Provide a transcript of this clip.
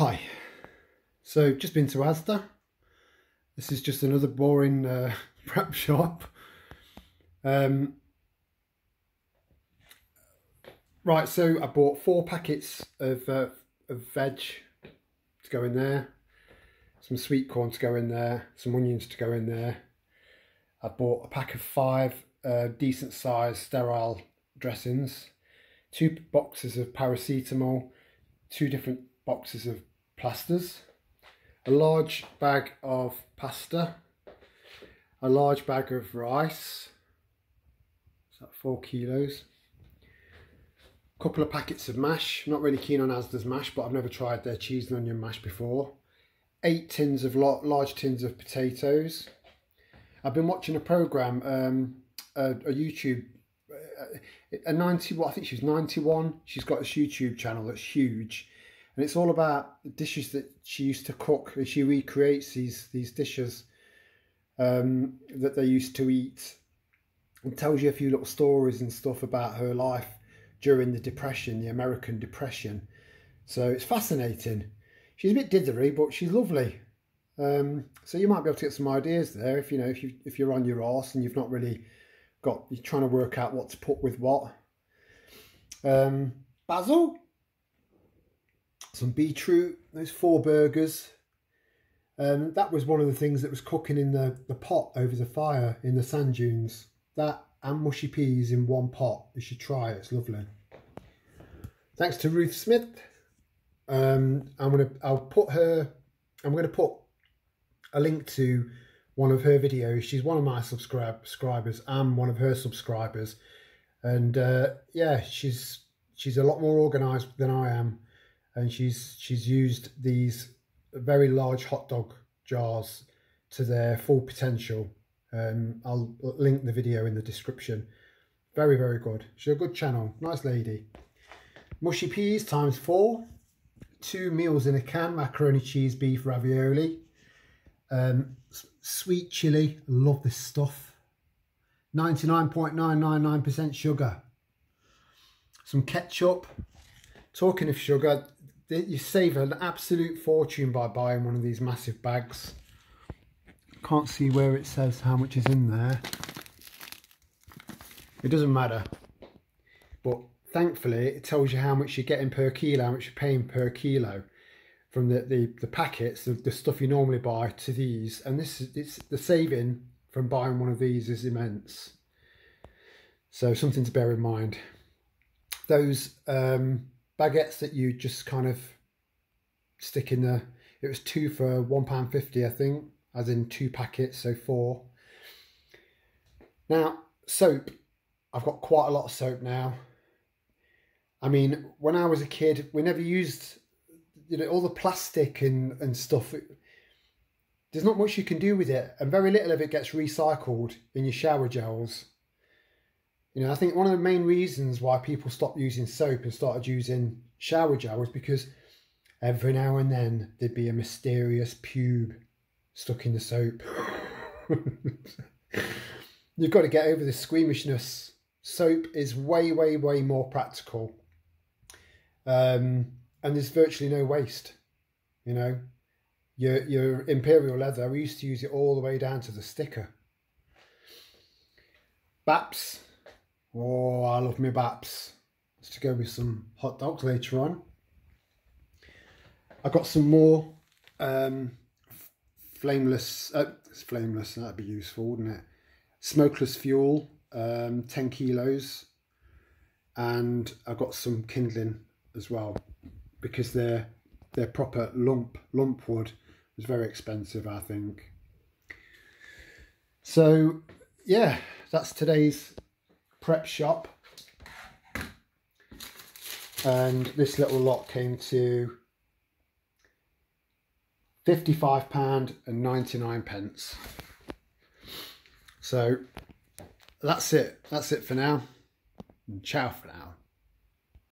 Hi. So just been to Asda. This is just another boring uh, prep shop. Um, right, so I bought four packets of, uh, of veg to go in there, some sweet corn to go in there, some onions to go in there. I bought a pack of five uh, decent sized sterile dressings, two boxes of paracetamol, two different boxes of plasters, a large bag of pasta, a large bag of rice, so four kilos, a couple of packets of mash, not really keen on Asda's mash but I've never tried their cheese and onion mash before, eight tins of lot large tins of potatoes, I've been watching a program, um, a, a YouTube a 90 what I think she's 91 she's got this YouTube channel that's huge and it's all about the dishes that she used to cook. And she recreates these these dishes um, that they used to eat and tells you a few little stories and stuff about her life during the depression the American depression. So it's fascinating. She's a bit dithery but she's lovely. Um, so you might be able to get some ideas there if you know if you if you're on your arse and you've not really got you're trying to work out what to put with what. Um, basil some beetroot, those four burgers. Um, that was one of the things that was cooking in the, the pot over the fire in the sand dunes. That and mushy peas in one pot. You should try it, it's lovely. Thanks to Ruth Smith. Um, I'm gonna I'll put her I'm gonna put a link to one of her videos. She's one of my subscribers. I'm one of her subscribers. And uh, yeah, she's she's a lot more organised than I am and she's she's used these very large hot dog jars to their full potential. Um, I'll link the video in the description. Very, very good. She's a good channel. Nice lady. Mushy peas times four. Two meals in a can. Macaroni, cheese, beef, ravioli. Um, sweet chili. Love this stuff. 99.999% sugar. Some ketchup. Talking of sugar, you save an absolute fortune by buying one of these massive bags. Can't see where it says how much is in there. It doesn't matter. But thankfully it tells you how much you're getting per kilo, how much you're paying per kilo from the, the, the packets, the, the stuff you normally buy to these. And this is it's the saving from buying one of these is immense. So something to bear in mind. Those um, baguettes that you just kind of stick in the it was two for one pound fifty I think as in two packets so four. Now soap I've got quite a lot of soap now. I mean when I was a kid we never used you know all the plastic and and stuff. There's not much you can do with it and very little of it gets recycled in your shower gels you know, I think one of the main reasons why people stopped using soap and started using shower gel was because every now and then there'd be a mysterious pube stuck in the soap. You've got to get over the squeamishness. Soap is way, way, way more practical. Um, and there's virtually no waste. You know, your, your imperial leather, we used to use it all the way down to the sticker. Baps, Oh, I love my baps. Let's to go with some hot dogs later on. I got some more um, flameless, uh, it's flameless, that'd be useful, wouldn't it? Smokeless fuel, um, 10 kilos. And I got some kindling as well because they're, they're proper lump, lump wood. It's very expensive, I think. So, yeah, that's today's prep shop. And this little lot came to £55 and 99 pence. So that's it. That's it for now. And ciao for now